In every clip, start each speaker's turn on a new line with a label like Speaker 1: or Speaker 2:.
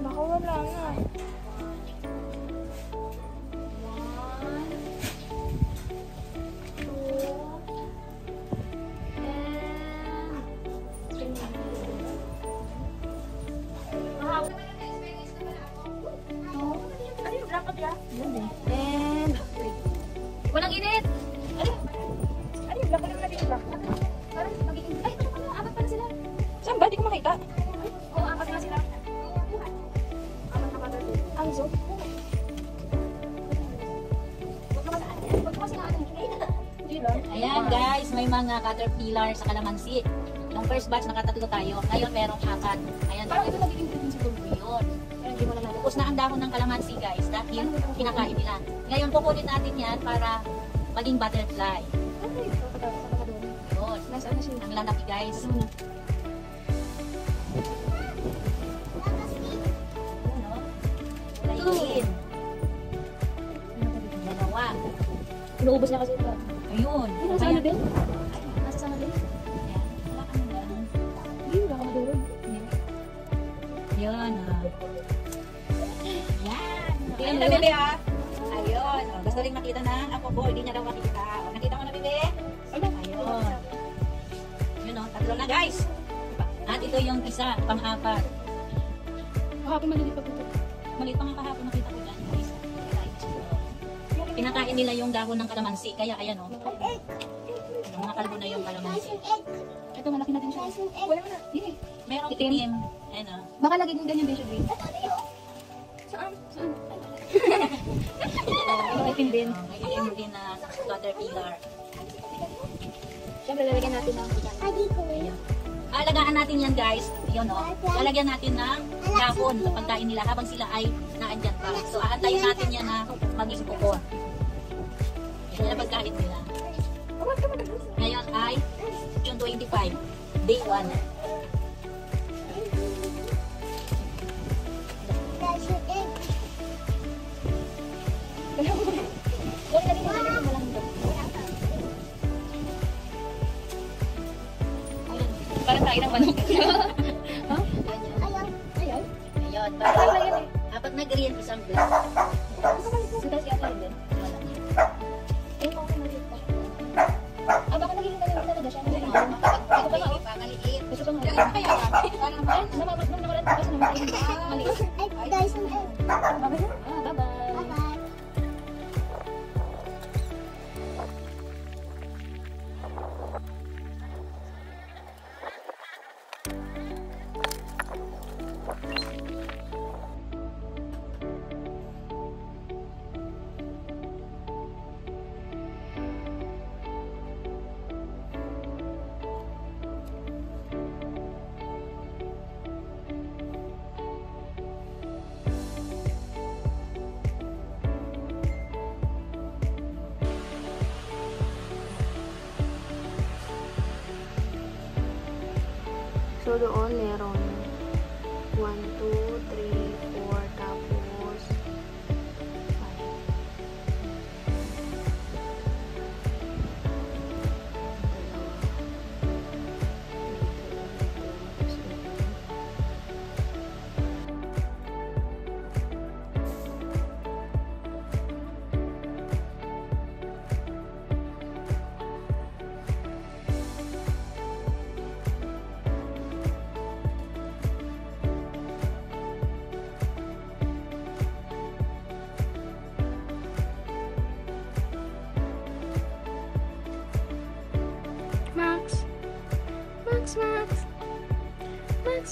Speaker 1: Baka wala na. Ano yung dapat ya?
Speaker 2: And, walang init.
Speaker 1: Ano yung dapat naman natin ba?
Speaker 2: Parang magiging, ay, pala, apat pala sila.
Speaker 1: Saan ba? Di ko makita.
Speaker 3: Ayan guys, may mga caterpillar sa kalamansi. Nung first batch nakatatlo tayo, ngayon merong apat. Ayan,
Speaker 2: Parang ito nagiging din siguro.
Speaker 3: yun.
Speaker 2: Na.
Speaker 3: Tapos na ang dahon ng kalamansi guys, dahil kinakain nila. Ngayon kukunin natin yan para maging butterfly.
Speaker 2: Ano yun? Na?
Speaker 3: Ang lalaki guys.
Speaker 2: Ano na?
Speaker 3: Yun, no? Kulay green. Dalawa.
Speaker 2: Inuubos niya kasi ito.
Speaker 3: Ayun.
Speaker 2: Ay, nasa ano din? Nasa sana din?
Speaker 3: Ayan. Wala kang ganun.
Speaker 2: Hindi, wala ka madurog.
Speaker 3: Yun. ah. Yan.
Speaker 1: Tingnan mo
Speaker 3: Ayun.
Speaker 1: na, bebe, ah.
Speaker 3: Ayun. Oh, gusto rin makita ng ako ko. Hindi niya daw makita. Oh, nakita mo na, bebe? Ayun. Yun o. Tatlo na, guys. At ito yung isa, pang-apat.
Speaker 2: Kahapon malilit pa po ito.
Speaker 3: Maliit pa nga kahapon nakita ko dyan. Pinakain nila yung dahon ng kalamansi. Kaya ayan o. Yung mga kalbo na yung kalamansi.
Speaker 2: Ito, malaki na din siya. Wala na. Hindi.
Speaker 3: Merong
Speaker 2: Itim.
Speaker 3: itim. Ayan o.
Speaker 2: Baka lagi din ganyan din siya, Grace.
Speaker 1: Saan?
Speaker 2: Saan? Ito, itim din.
Speaker 3: Oh, may itim din na caterpillar.
Speaker 2: Siyempre, lalagyan natin ng.
Speaker 3: Alagaan natin yan guys. Yun o. Lalagyan natin ng dahon sa pagkain nila habang sila ay naandyan pa. So aantayin natin yan na maging kuko. Yan yung pagkain nila. Ngayon ay June 25, day 1.
Speaker 2: Huwag na rin yung lalagyan mo lang ito. Parang tayo ng manok. Ayaw.
Speaker 3: Ayun. Basta, apat na green, isang black.
Speaker 2: Sutas yata yun din. Eh, maliit pa. Ah, baka naging maliit talaga siya. Ito pa nga, oh.
Speaker 3: Pangaliit.
Speaker 2: Gusto ko nga.
Speaker 3: Kaya nga.
Speaker 2: Ay, namamag nung nakaraan ko kasi yung maliit. Ah, bye-bye.
Speaker 1: So, doon meron. 1, 2,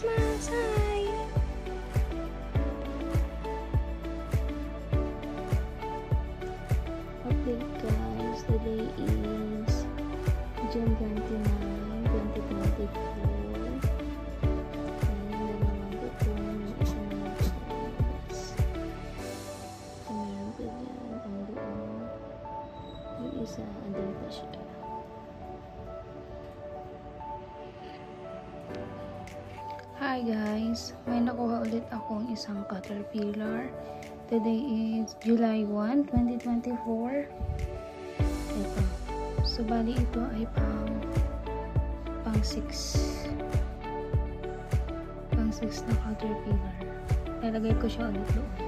Speaker 1: Christmas. Hi guys! May nakuha ulit akong isang caterpillar. Today is July 1, 2024. Ito. So, bali ito ay pang pang 6. Pang 6 na caterpillar. lalagay ko siya ulit doon.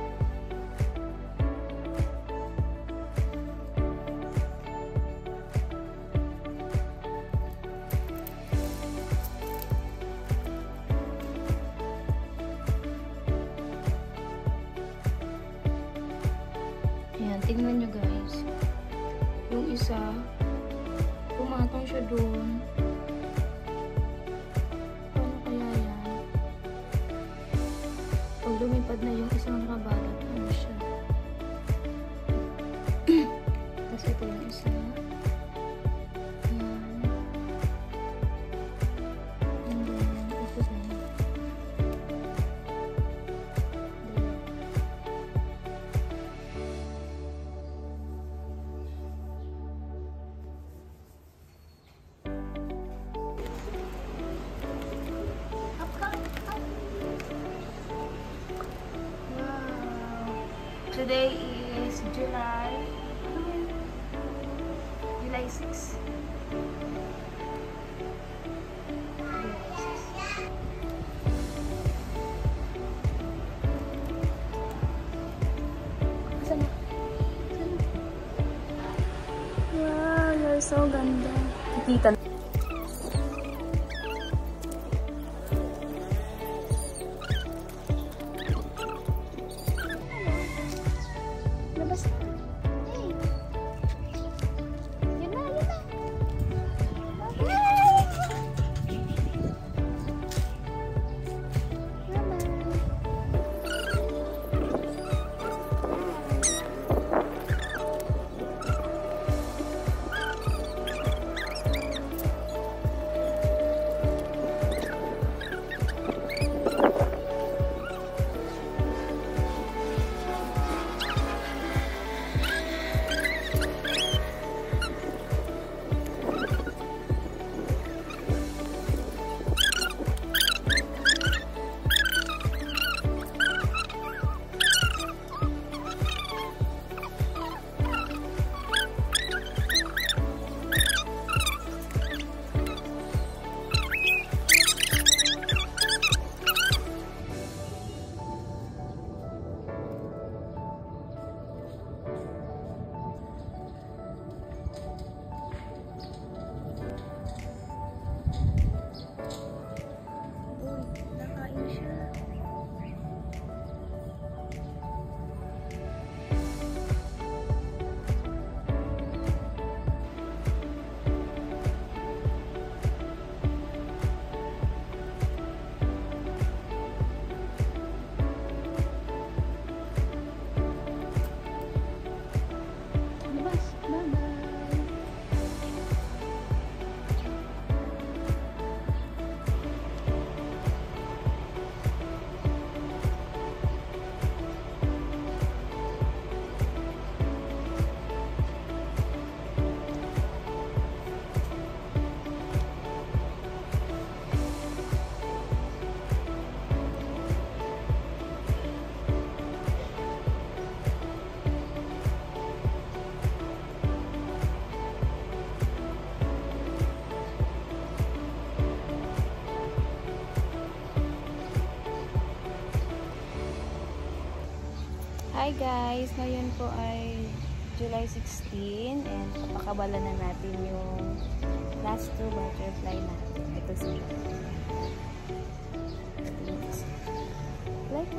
Speaker 1: Tingnan nyo guys. Yung isa, pumatong siya doon. Today is July. July 6. Saan na? Saan na? Wow, you're so ganda.
Speaker 3: Kita
Speaker 1: Hi guys! Ngayon po ay July 16 and papakabala na natin yung last two butterfly natin. Ito sila. Ito isa. Like,